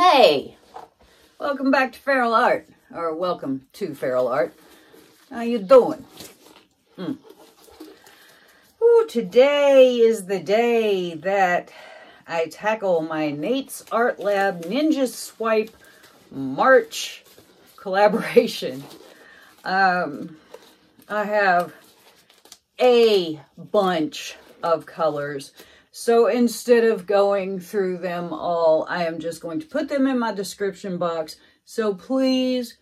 Hey, welcome back to Feral Art, or welcome to Feral Art. How you doing? Hmm. Ooh, today is the day that I tackle my Nate's Art Lab Ninja Swipe March collaboration. Um, I have a bunch of colors. So instead of going through them all, I am just going to put them in my description box. So please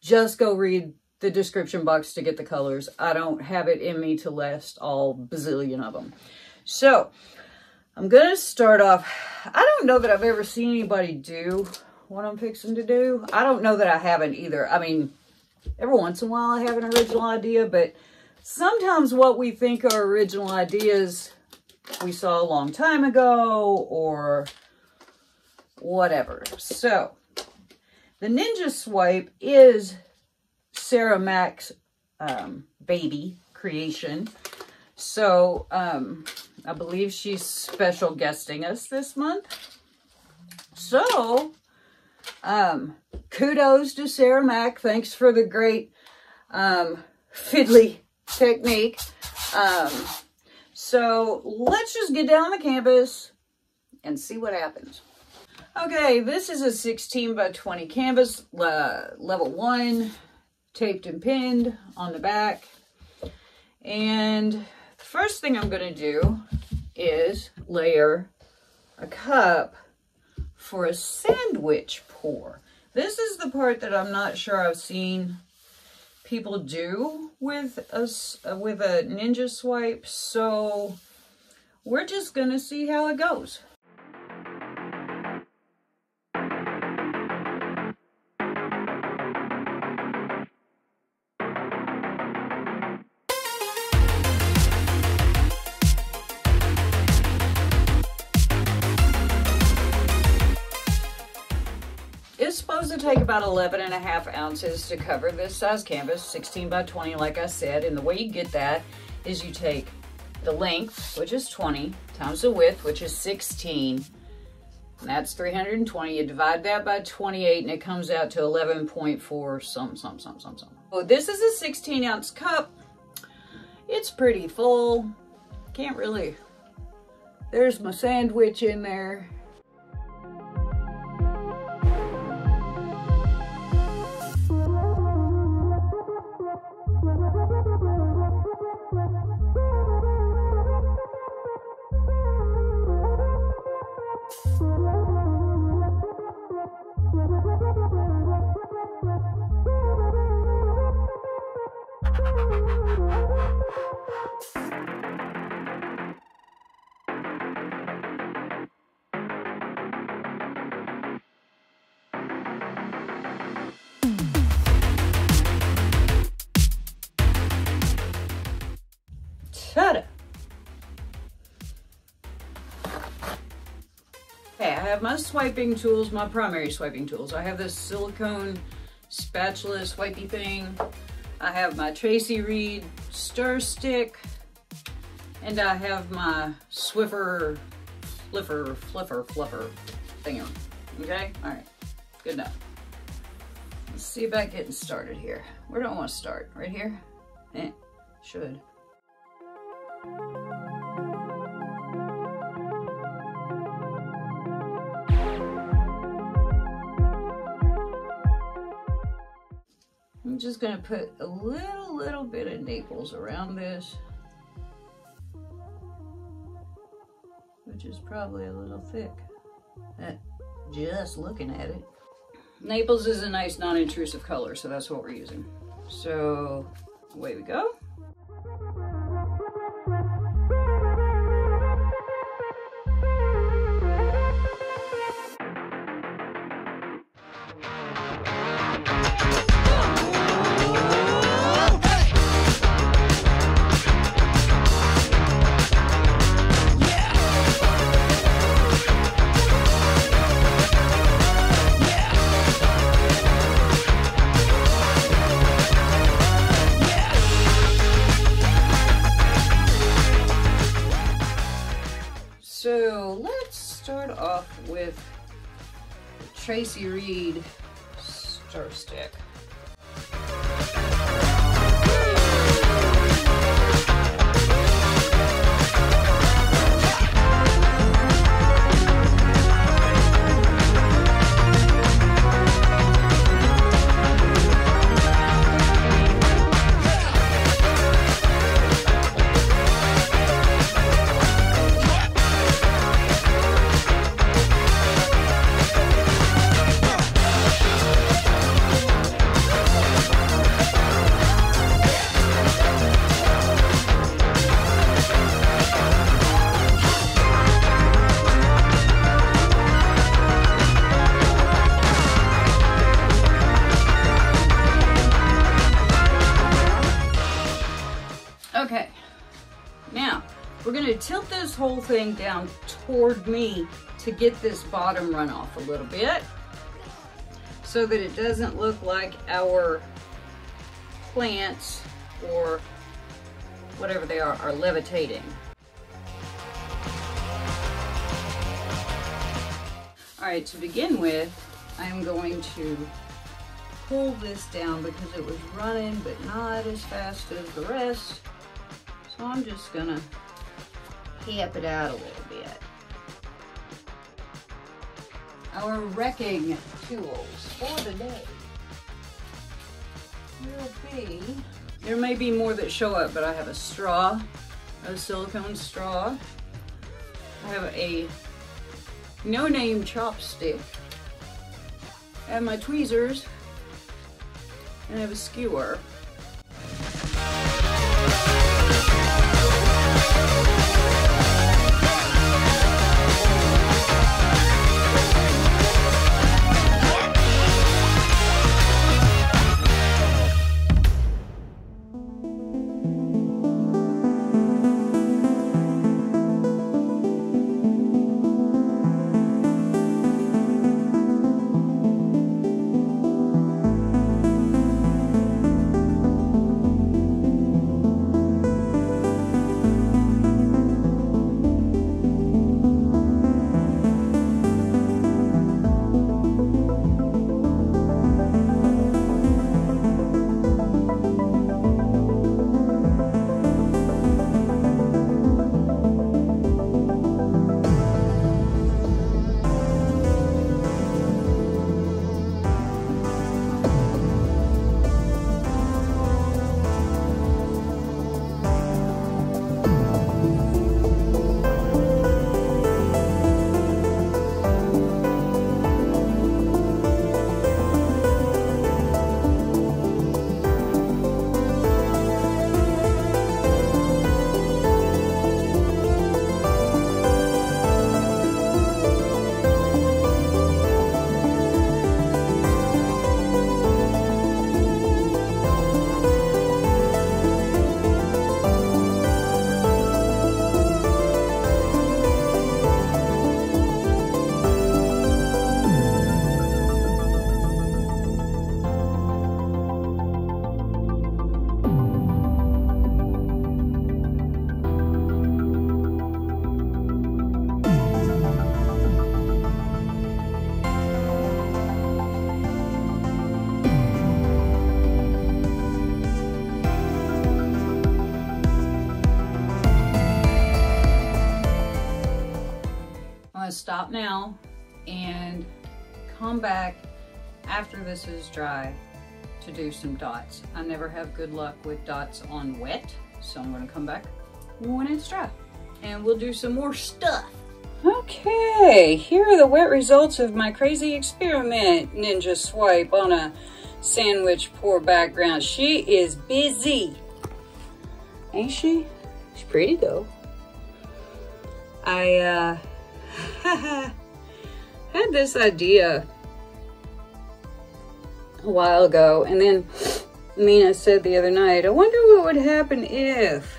just go read the description box to get the colors. I don't have it in me to list all bazillion of them. So I'm going to start off. I don't know that I've ever seen anybody do what I'm fixing to do. I don't know that I haven't either. I mean, every once in a while I have an original idea, but sometimes what we think are original ideas we saw a long time ago or whatever. So the Ninja Swipe is Sarah Mack's um, baby creation. So um, I believe she's special guesting us this month. So um, kudos to Sarah Mack. Thanks for the great um, fiddly technique. So let's just get down the canvas and see what happens. Okay, this is a 16 by 20 canvas, uh, level one, taped and pinned on the back. And the first thing I'm gonna do is layer a cup for a sandwich pour. This is the part that I'm not sure I've seen people do with a, uh, with a ninja swipe. So we're just going to see how it goes. To take about 11 and a half ounces to cover this size canvas, 16 by 20 like I said. And the way you get that is you take the length, which is 20, times the width, which is 16, and that's 320. You divide that by 28 and it comes out to 11.4 some, some, some, some, some. So this is a 16 ounce cup. It's pretty full. Can't really, there's my sandwich in there. Have my swiping tools, my primary swiping tools. I have this silicone spatula swipey thing. I have my Tracy Reed stir stick. And I have my Swiffer, fliffer, fliffer, fluffer thinger. Okay? All right. Good enough. Let's see about getting started here. Where do I want to start? Right here? Eh, should. I'm just going to put a little, little bit of Naples around this. Which is probably a little thick. Eh, just looking at it. Naples is a nice non-intrusive color, so that's what we're using. So away we go. Tracy Reed stir stick. We're gonna tilt this whole thing down toward me to get this bottom runoff a little bit so that it doesn't look like our plants or whatever they are are levitating. All right, to begin with, I'm going to pull this down because it was running but not as fast as the rest. So I'm just gonna cap it out a little bit. Our wrecking tools for the day will be, there may be more that show up, but I have a straw, a silicone straw. I have a no-name chopstick. I have my tweezers, and I have a skewer. Stop now and come back after this is dry to do some dots. I never have good luck with dots on wet, so I'm gonna come back when it's dry. And we'll do some more stuff. Okay, here are the wet results of my crazy experiment ninja swipe on a sandwich pour background. She is busy. Ain't she? She's pretty though. I uh, had this idea a while ago and then Mina said the other night, I wonder what would happen if,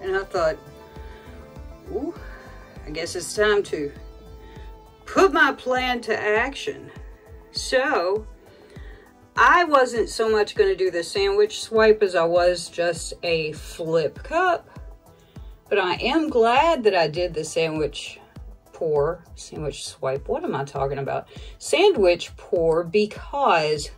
and I thought, ooh, I guess it's time to put my plan to action. So, I wasn't so much going to do the sandwich swipe as I was just a flip cup. But I am glad that I did the sandwich pour, sandwich swipe, what am I talking about? Sandwich pour because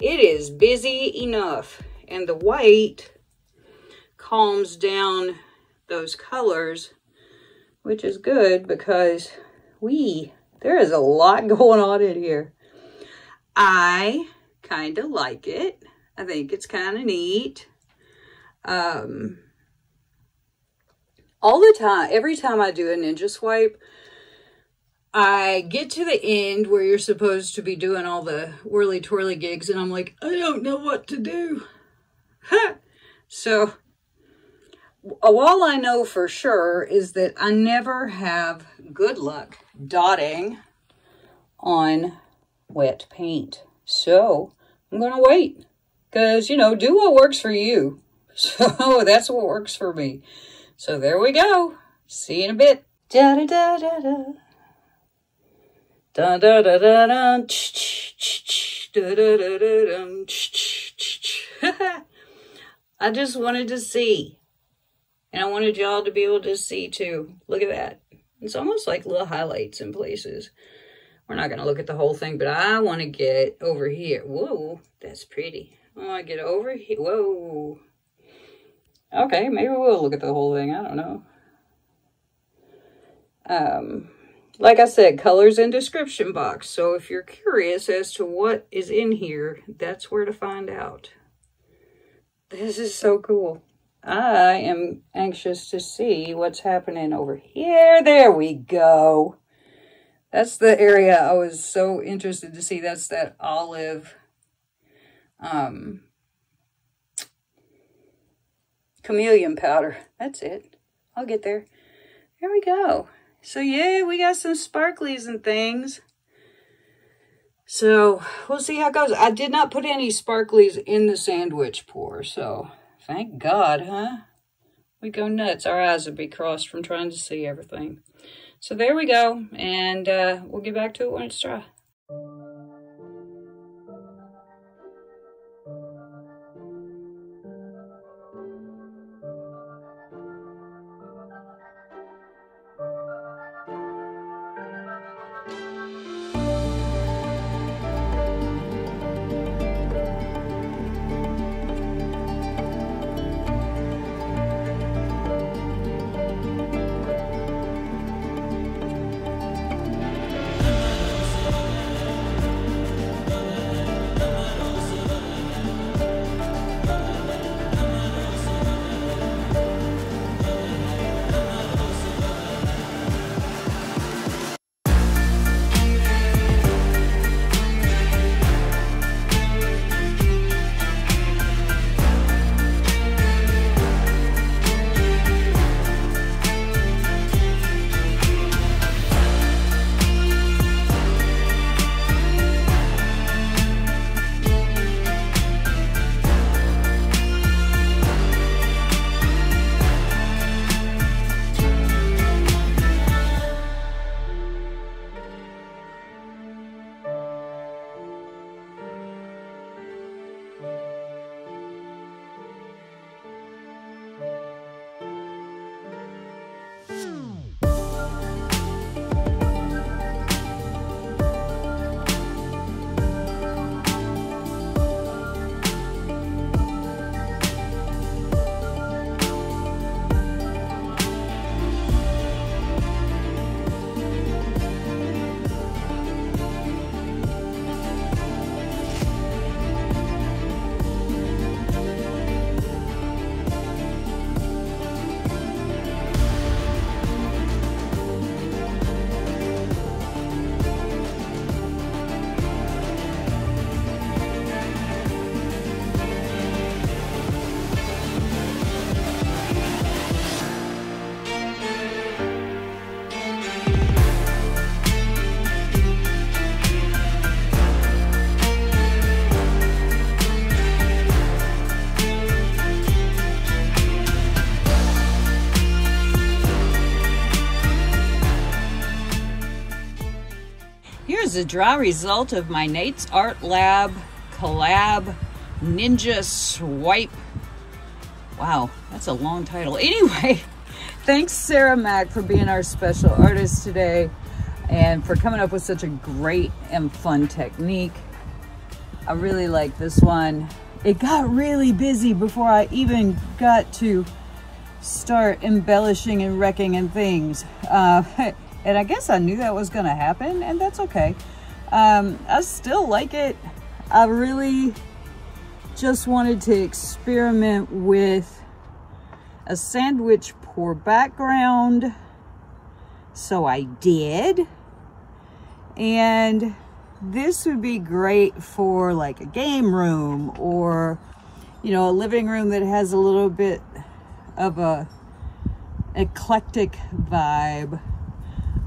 it is busy enough and the white calms down those colors, which is good because we, there is a lot going on in here. I kind of like it. I think it's kind of neat. Um, all the time, every time I do a ninja swipe, I get to the end where you're supposed to be doing all the whirly twirly gigs and I'm like, I don't know what to do. so all I know for sure is that I never have good luck dotting on wet paint. So I'm going to wait because, you know, do what works for you. So that's what works for me. So there we go. See you in a bit. Da da da da da. Da da da da da. Da da da da da. I just wanted to see. And I wanted y'all to be able to see too. Look at that. It's almost like little highlights in places. We're not going to look at the whole thing, but I want to get over here. Whoa, that's pretty. I want to get over here. Whoa. Okay, maybe we'll look at the whole thing. I don't know. Um, like I said, colors in description box. So if you're curious as to what is in here, that's where to find out. This is so cool. I am anxious to see what's happening over here. There we go. That's the area I was so interested to see. That's that olive um, chameleon powder. That's it. I'll get there. There we go. So yeah, we got some sparklies and things. So we'll see how it goes. I did not put any sparklies in the sandwich pour, so thank God, huh? We go nuts. Our eyes would be crossed from trying to see everything. So there we go, and uh, we'll get back to it when it's dry. A draw result of my Nate's Art Lab collab ninja swipe. Wow, that's a long title. Anyway, thanks Sarah Mack for being our special artist today and for coming up with such a great and fun technique. I really like this one. It got really busy before I even got to start embellishing and wrecking and things. Uh, and I guess I knew that was going to happen, and that's okay. Um, I still like it. I really just wanted to experiment with a sandwich pour background. So I did. And this would be great for like a game room or, you know, a living room that has a little bit of a eclectic vibe.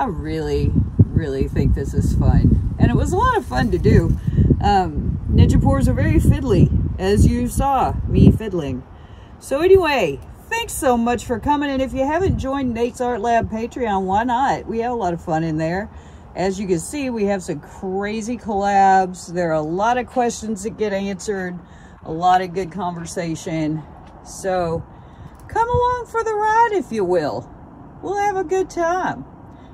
I really, really think this is fun. And it was a lot of fun to do. Um, Ninja pours are very fiddly, as you saw me fiddling. So anyway, thanks so much for coming. And if you haven't joined Nate's Art Lab Patreon, why not? We have a lot of fun in there. As you can see, we have some crazy collabs. There are a lot of questions that get answered, a lot of good conversation. So come along for the ride, if you will. We'll have a good time.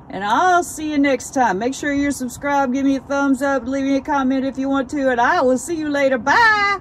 And I'll see you next time. Make sure you're subscribed. Give me a thumbs up. Leave me a comment if you want to. And I will see you later. Bye.